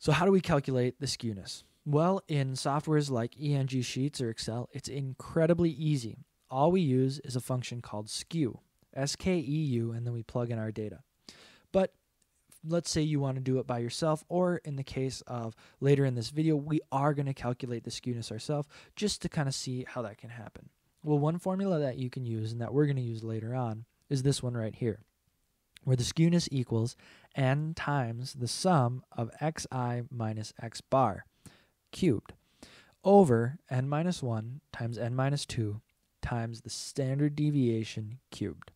So, how do we calculate the skewness? Well, in softwares like EngSheets or Excel, it's incredibly easy. All we use is a function called skew, S K E U, and then we plug in our data. But let's say you want to do it by yourself, or in the case of later in this video, we are going to calculate the skewness ourselves just to kind of see how that can happen. Well, one formula that you can use and that we're going to use later on is this one right here, where the skewness equals n times the sum of xi minus x bar cubed over n minus 1 times n minus 2 times the standard deviation cubed.